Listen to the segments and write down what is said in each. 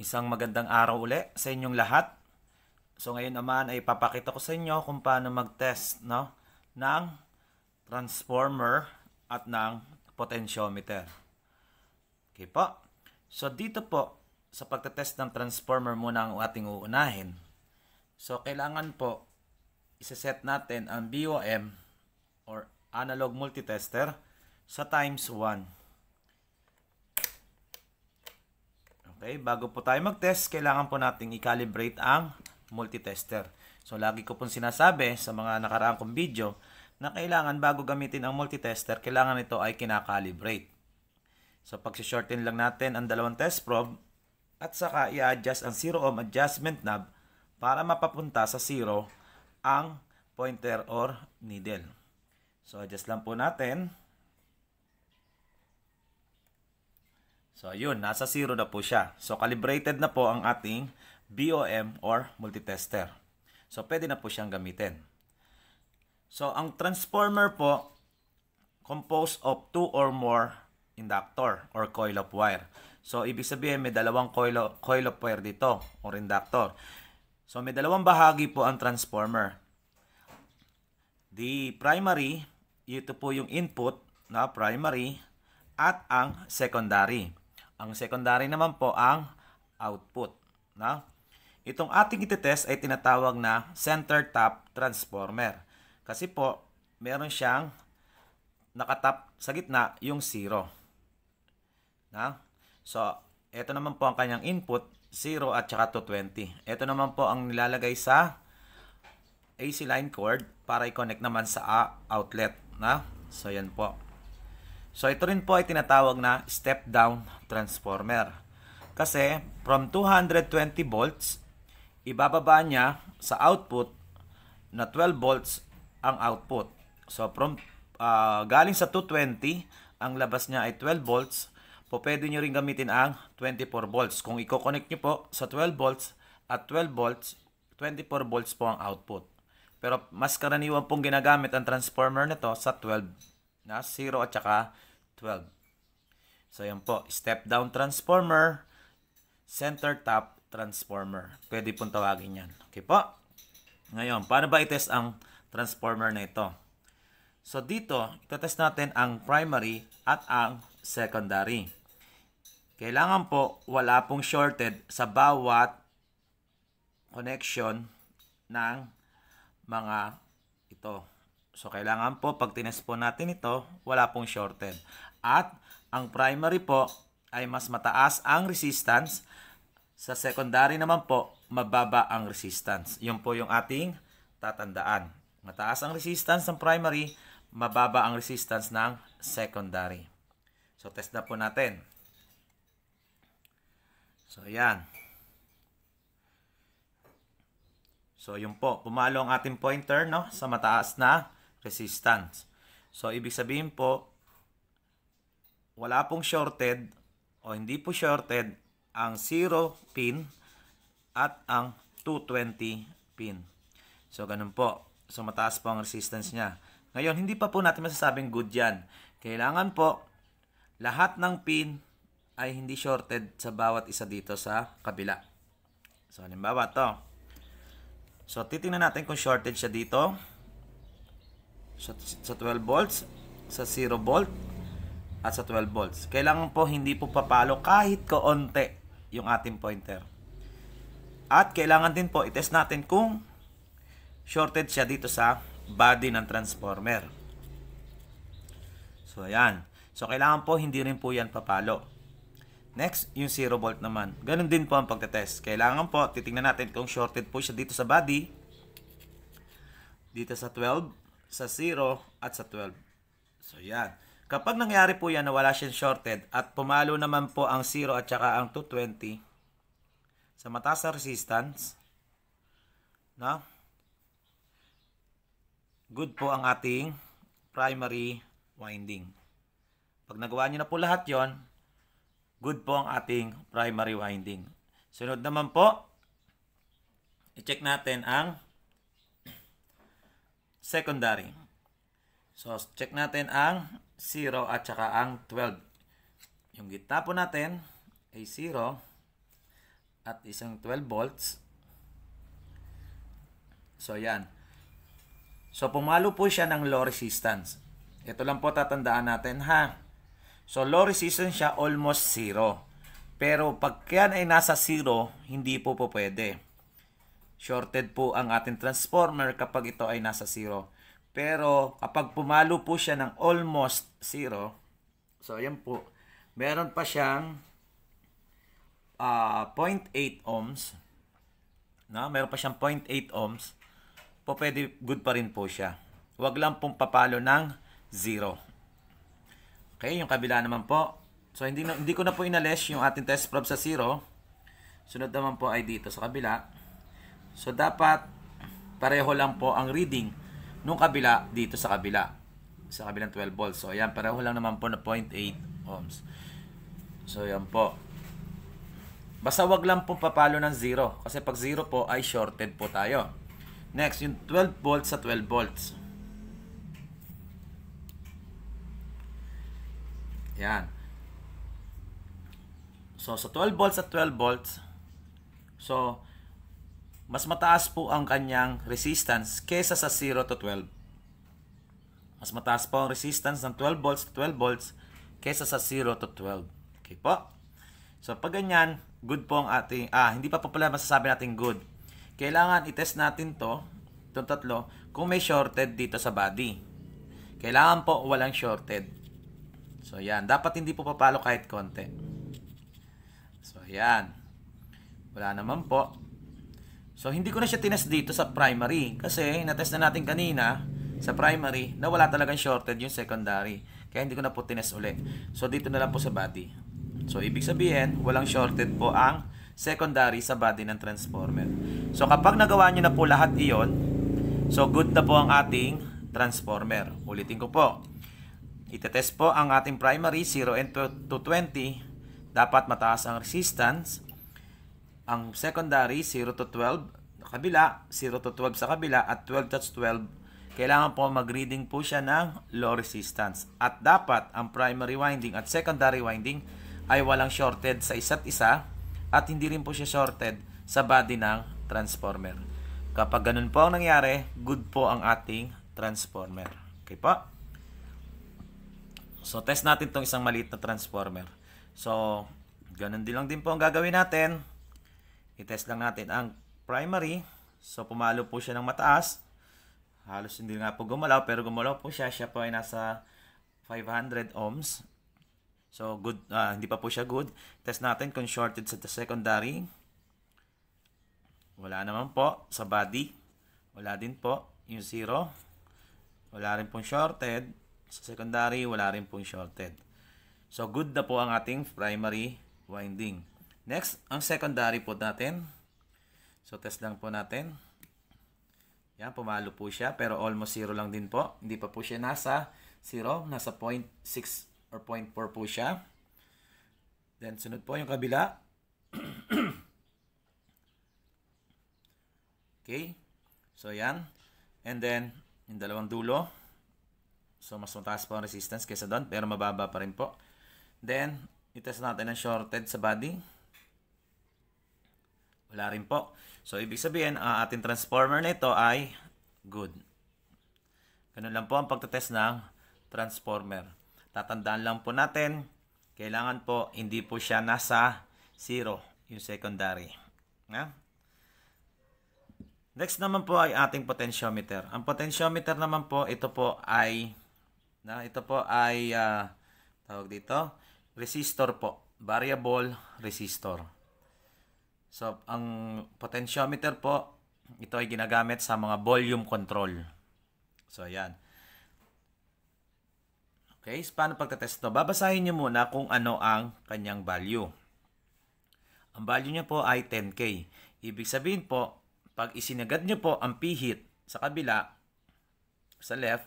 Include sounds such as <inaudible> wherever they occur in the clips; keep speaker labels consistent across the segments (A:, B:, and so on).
A: Isang magandang araw uli sa inyong lahat. So ngayon naman ay papakita ko sa inyo kung paano mag-test no, ng transformer at ng potentiometer. Okay po. So dito po sa pagtetest ng transformer muna ang ating uunahin. So kailangan po isa-set natin ang BOM or analog multitester sa times 1. Okay, bago po tayo mag-test, kailangan po nating i-calibrate ang multitester. So, lagi ko pong sinasabi sa mga nakaraang kong video na kailangan bago gamitin ang multitester, kailangan ito ay kinakalibrate. So, pag-shorten lang natin ang dalawang test probe at saka i-adjust ang 0 ohm adjustment knob para mapapunta sa 0 ang pointer or needle. So, adjust lang po natin. So, yun, nasa 0 na po siya. So, calibrated na po ang ating BOM or multitester. So, pwede na po siyang gamitin. So, ang transformer po, composed of two or more inductor or coil of wire. So, ibig sabihin, may dalawang coil of, coil of wire dito or inductor. So, may dalawang bahagi po ang transformer. The primary, ito po yung input na primary at ang secondary. Ang secondary naman po ang output. No? Itong ating itetest ay tinatawag na center tap transformer. Kasi po, meron siyang nakatap sa gitna yung 0. No? So, ito naman po ang kanyang input, 0 at saka 220. Ito naman po ang nilalagay sa AC line cord para i-connect naman sa outlet. Na? So, yan po. So ito rin po ay tinatawag na step down transformer. Kasi from 220 volts, ibababa niya sa output na 12 volts ang output. So from uh, galing sa 220, ang labas niya ay 12 volts, po pwede nyo rin gamitin ang 24 volts. Kung i-connect nyo po sa 12 volts at 12 volts, 24 volts po ang output. Pero mas karaniwan pong ginagamit ang transformer nito sa 12 na 0 at saka 12. So yan po, step down transformer, center tap transformer. Pwede pong tawagin yan. Okay po? Ngayon, paano ba i-test ang transformer na ito? So dito, itetest natin ang primary at ang secondary. Kailangan po wala pong shorted sa bawat connection ng mga ito. So, kailangan po, pag tinest po natin ito, wala pong shorted. At, ang primary po, ay mas mataas ang resistance. Sa secondary naman po, mababa ang resistance. Yun po yung ating tatandaan. Mataas ang resistance ng primary, mababa ang resistance ng secondary. So, test na po natin. So, ayan. So, yun po. Pumalo ang ating pointer no, sa mataas na resistance. So, ibig sabihin po, wala pong shorted o hindi po shorted ang 0 pin at ang 220 pin. So, ganun po. So, mataas po ang resistance niya. Ngayon, hindi pa po natin masasabing good yan. Kailangan po, lahat ng pin ay hindi shorted sa bawat isa dito sa kabila. So, halimbawa to. So, titingnan natin kung shorted siya dito sa, sa 12 volts, sa 0 volt, at sa 12 volts. Kailangan po hindi po papalo kahit kaunti yung ating pointer. At kailangan din po itest natin kung shorted siya dito sa body ng transformer. So, ayan. So, kailangan po hindi rin po yan papalo. Next, yung 0 volt naman. Ganun din po ang pagtetest. Kailangan po, titingnan natin kung shorted po siya dito sa body, dito sa 12, sa 0 at sa 12. So yan. Kapag nangyari po yan na wala siyang shorted at pumalo naman po ang 0 at saka ang 220 sa mataas na resistance, no? good po ang ating primary winding. Pag nagawa niyo na po lahat yon, good po ang ating primary winding. Sunod naman po, i-check natin ang secondary. So, check natin ang 0 at saka ang 12. Yung gitna po natin ay 0 at isang 12 volts. So, yan. So, pumalo po siya ng low resistance. Ito lang po tatandaan natin ha. So, low resistance siya almost zero. Pero pag yan ay nasa zero, hindi po po pwede. Shorted po ang ating transformer kapag ito ay nasa zero. Pero kapag pumalo po siya ng almost zero, so ayan po, meron pa siyang uh, ah, 0.8 ohms. No? Meron pa siyang 0.8 ohms po pwede good pa rin po siya. Huwag lang pong papalo ng 0. Okay, yung kabila naman po. So, hindi, na, hindi ko na po inalis yung ating test probe sa 0. Sunod naman po ay dito sa kabila. So, dapat pareho lang po ang reading nung kabila dito sa kabila. Sa kabilang 12 volts. So, ayan, pareho lang naman po na 0.8 ohms. So, ayan po. Basta wag lang po papalo ng 0. Kasi pag 0 po ay shorted po tayo. Next, yung 12 volts sa 12 volts. Yan. So, sa 12 volts at 12 volts, so, mas mataas po ang kanyang resistance kesa sa 0 to 12. Mas mataas po ang resistance ng 12 volts to 12 volts kesa sa 0 to 12. Okay po? So, pag ganyan, good po ang ating, ah, hindi pa po pala masasabi natin good kailangan i-test natin to, itong tatlo, kung may shorted dito sa body. Kailangan po walang shorted. So, yan. Dapat hindi po papalo kahit konti. So, yan. Wala naman po. So, hindi ko na siya tinest dito sa primary. Kasi, natest na natin kanina sa primary na wala talagang shorted yung secondary. Kaya hindi ko na po tinest ulit. So, dito na lang po sa body. So, ibig sabihin, walang shorted po ang secondary sa body ng transformer. So kapag nagawa nyo na po lahat iyon, so good na po ang ating transformer. Ulitin ko po. Itetest po ang ating primary 0 and to 20. Dapat mataas ang resistance. Ang secondary 0 to 12 kabila, 0 to 12 sa kabila at 12 to 12 kailangan po mag-reading po siya ng low resistance. At dapat ang primary winding at secondary winding ay walang shorted sa isa't isa at hindi rin po siya shorted sa body ng transformer. Kapag ganun po ang nangyari, good po ang ating transformer. Okay po? So, test natin tong isang maliit na transformer. So, ganun din lang din po ang gagawin natin. I-test lang natin ang primary. So, pumalo po siya ng mataas. Halos hindi nga po gumalaw, pero gumalaw po siya. Siya po ay nasa 500 ohms. So, good, uh, hindi pa po siya good. Test natin kung shorted sa secondary. Wala naman po sa body. Wala din po yung zero. Wala rin pong shorted. Sa secondary, wala rin pong shorted. So, good na po ang ating primary winding. Next, ang secondary po natin. So, test lang po natin. Yan, pumalo po siya. Pero almost zero lang din po. Hindi pa po siya nasa zero. Nasa 0.6 or 0.4 po siya. Then, sunod po yung kabila. <clears throat> okay. So, yan. And then, yung dalawang dulo. So, mas mataas po ang resistance kaysa doon, pero mababa pa rin po. Then, itest natin ang shorted sa body. Wala rin po. So, ibig sabihin, ang ating transformer nito ay good. Ganun lang po ang pagtetest ng transformer. Tatandaan lang po natin, kailangan po hindi po siya nasa zero, yung secondary. Na? Next naman po ay ating potentiometer. Ang potentiometer naman po, ito po ay na ito po ay uh, tawag dito, resistor po, variable resistor. So, ang potentiometer po, ito ay ginagamit sa mga volume control. So, ayan. Okay, so paano pagtatest ito? Babasahin nyo muna kung ano ang kanyang value. Ang value niya po ay 10K. Ibig sabihin po, pag isinagad nyo po ang pihit sa kabila, sa left,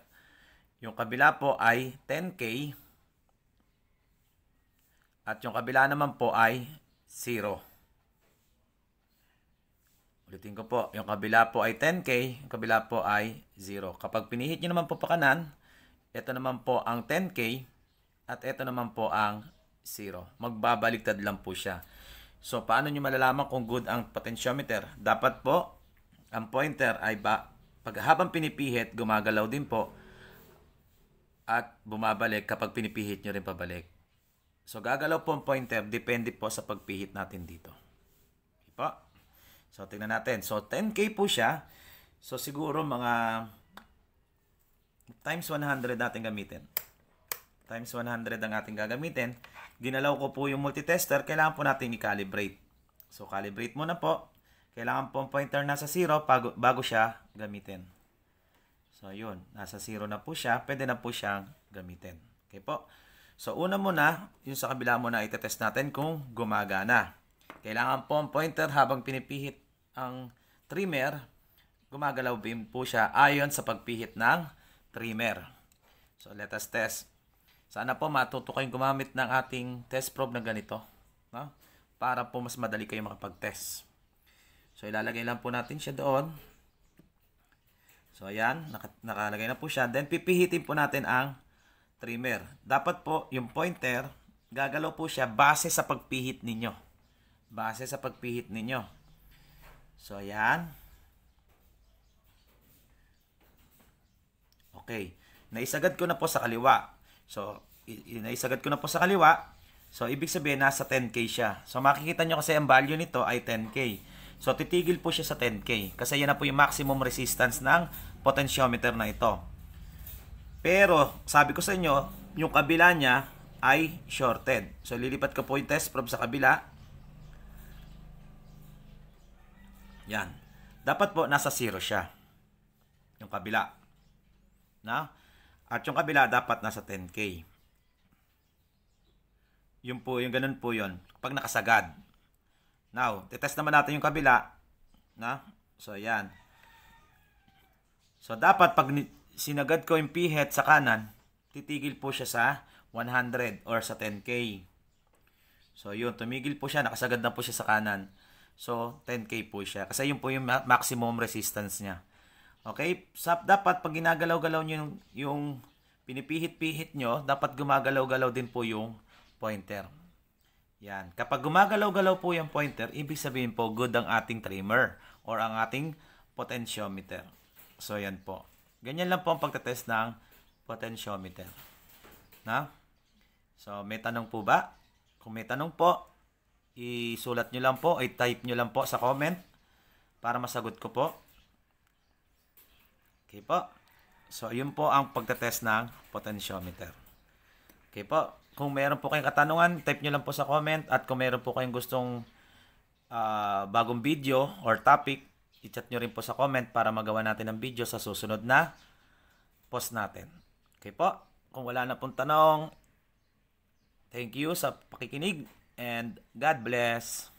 A: yung kabila po ay 10K at yung kabila naman po ay 0. Ulitin ko po, yung kabila po ay 10K, yung kabila po ay 0. Kapag pinihit nyo naman po pa kanan, ito naman po ang 10K at ito naman po ang 0. Magbabaliktad lang po siya. So, paano nyo malalaman kung good ang potentiometer? Dapat po, ang pointer ay ba, pag habang pinipihit, gumagalaw din po at bumabalik kapag pinipihit nyo rin pabalik. So, gagalaw po ang pointer, depende po sa pagpihit natin dito. Okay po. So, tingnan natin. So, 10K po siya. So, siguro mga times 100 natin gamitin. Times 100 ang ating gagamitin. Ginalaw ko po yung multitester. Kailangan po natin i-calibrate. So, calibrate muna po. Kailangan po ang pointer nasa 0 bago, siya gamitin. So, yun. Nasa 0 na po siya. Pwede na po siyang gamitin. Okay po. So, una muna, yung sa kabila muna, itetest natin kung gumagana. Kailangan po ang pointer habang pinipihit ang trimmer, gumagalaw din po siya ayon sa pagpihit ng trimmer. So, let us test. Sana po matuto kayong gumamit ng ating test probe na ganito. No? Para po mas madali kayo makapag-test. So, ilalagay lang po natin siya doon. So, ayan. nakalagay na po siya. Then, pipihitin po natin ang trimmer. Dapat po, yung pointer, gagalaw po siya base sa pagpihit ninyo. Base sa pagpihit ninyo. So, ayan. Okay. Naisagad ko na po sa kaliwa. So, naisagad ko na po sa kaliwa. So, ibig sabihin, nasa 10K siya. So, makikita nyo kasi ang value nito ay 10K. So, titigil po siya sa 10K. Kasi yan na po yung maximum resistance ng potentiometer na ito. Pero, sabi ko sa inyo, yung kabila niya ay shorted. So, lilipat ko po yung test probe sa kabila. Yan. Dapat po nasa 0 siya. Yung kabila. Na? At yung kabila dapat nasa 10K. Yung po, yung ganun po yon Pag nakasagad. Now, titest naman natin yung kabila. Na? So, yan. So, dapat pag sinagad ko yung p-head sa kanan, titigil po siya sa 100 or sa 10K. So, yun, tumigil po siya, nakasagad na po siya sa kanan. So, 10K po siya. Kasi yun po yung maximum resistance niya. Okay? Sa, dapat pag ginagalaw-galaw nyo yung, yung pinipihit-pihit nyo, dapat gumagalaw-galaw din po yung pointer. Yan. Kapag gumagalaw-galaw po yung pointer, ibig sabihin po good ang ating trimmer or ang ating potentiometer. So, yan po. Ganyan lang po ang pagtetest ng potentiometer. Na? So, may tanong po ba? Kung may tanong po, isulat nyo lang po, i-type nyo lang po sa comment para masagot ko po. Okay po. So, yun po ang pagtetest ng potentiometer. Okay po. Kung meron po kayong katanungan, type nyo lang po sa comment. At kung meron po kayong gustong uh, bagong video or topic, i-chat nyo rin po sa comment para magawa natin ang video sa susunod na post natin. Okay po? Kung wala na pong tanong, thank you sa pakikinig and God bless.